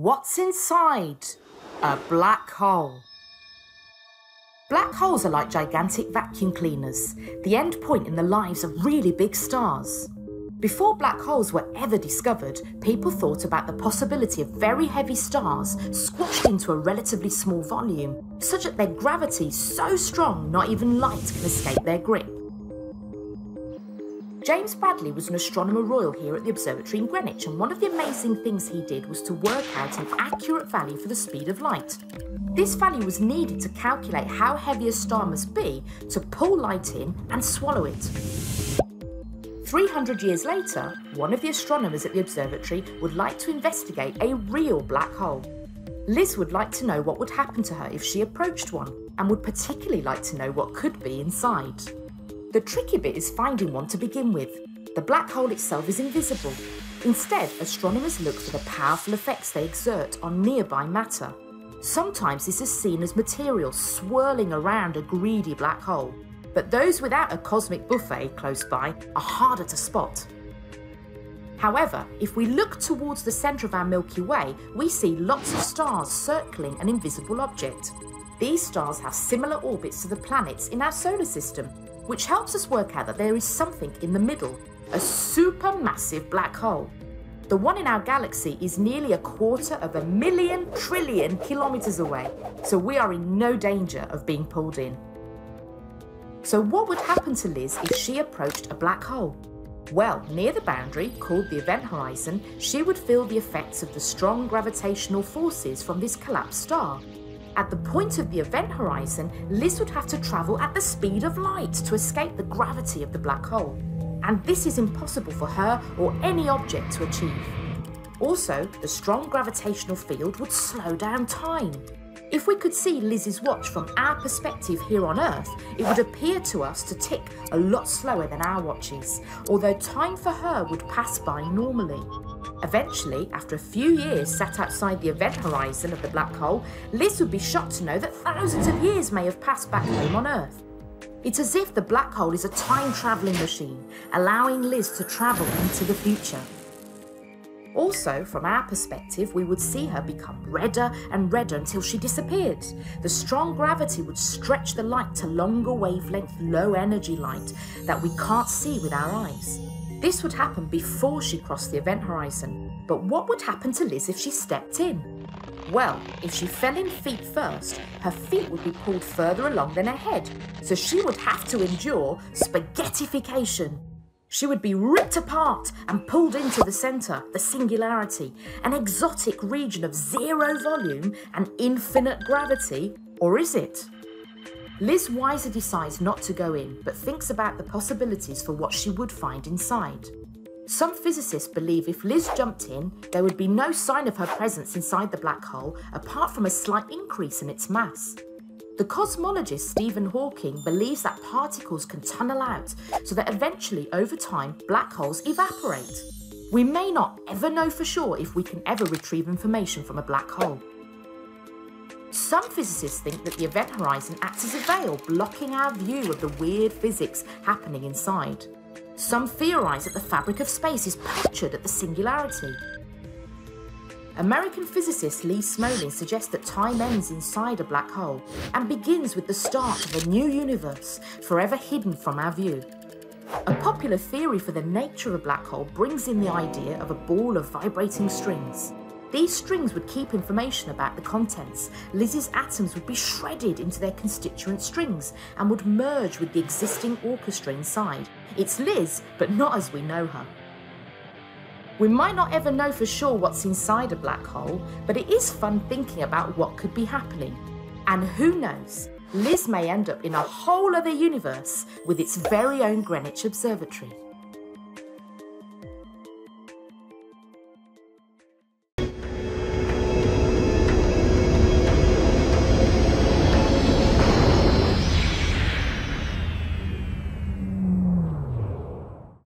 What's inside a black hole? Black holes are like gigantic vacuum cleaners, the end point in the lives of really big stars. Before black holes were ever discovered, people thought about the possibility of very heavy stars squashed into a relatively small volume, such that their gravity is so strong not even light can escape their grip. James Bradley was an astronomer royal here at the observatory in Greenwich, and one of the amazing things he did was to work out an accurate value for the speed of light. This value was needed to calculate how heavy a star must be to pull light in and swallow it. 300 years later, one of the astronomers at the observatory would like to investigate a real black hole. Liz would like to know what would happen to her if she approached one, and would particularly like to know what could be inside. The tricky bit is finding one to begin with. The black hole itself is invisible. Instead, astronomers look for the powerful effects they exert on nearby matter. Sometimes this is seen as material swirling around a greedy black hole, but those without a cosmic buffet close by are harder to spot. However, if we look towards the centre of our Milky Way, we see lots of stars circling an invisible object. These stars have similar orbits to the planets in our solar system, which helps us work out that there is something in the middle, a supermassive black hole. The one in our galaxy is nearly a quarter of a million trillion kilometres away, so we are in no danger of being pulled in. So what would happen to Liz if she approached a black hole? Well, near the boundary, called the event horizon, she would feel the effects of the strong gravitational forces from this collapsed star, at the point of the event horizon, Liz would have to travel at the speed of light to escape the gravity of the black hole. And this is impossible for her or any object to achieve. Also, the strong gravitational field would slow down time. If we could see Liz's watch from our perspective here on Earth, it would appear to us to tick a lot slower than our watches, although time for her would pass by normally. Eventually, after a few years sat outside the event horizon of the black hole, Liz would be shocked to know that thousands of years may have passed back home on Earth. It's as if the black hole is a time travelling machine, allowing Liz to travel into the future. Also, from our perspective, we would see her become redder and redder until she disappeared. The strong gravity would stretch the light to longer wavelength, low energy light that we can't see with our eyes. This would happen before she crossed the event horizon. But what would happen to Liz if she stepped in? Well, if she fell in feet first, her feet would be pulled further along than her head, so she would have to endure spaghettification. She would be ripped apart and pulled into the centre, the singularity, an exotic region of zero volume and infinite gravity, or is it? Liz wisely decides not to go in, but thinks about the possibilities for what she would find inside. Some physicists believe if Liz jumped in, there would be no sign of her presence inside the black hole apart from a slight increase in its mass. The cosmologist Stephen Hawking believes that particles can tunnel out so that eventually, over time, black holes evaporate. We may not ever know for sure if we can ever retrieve information from a black hole. Some physicists think that the event horizon acts as a veil, blocking our view of the weird physics happening inside. Some theorise that the fabric of space is punctured at the singularity. American physicist Lee Smolin suggests that time ends inside a black hole and begins with the start of a new universe, forever hidden from our view. A popular theory for the nature of a black hole brings in the idea of a ball of vibrating strings. These strings would keep information about the contents. Liz's atoms would be shredded into their constituent strings and would merge with the existing orchestra inside. It's Liz, but not as we know her. We might not ever know for sure what's inside a black hole, but it is fun thinking about what could be happening. And who knows, Liz may end up in a whole other universe with its very own Greenwich Observatory.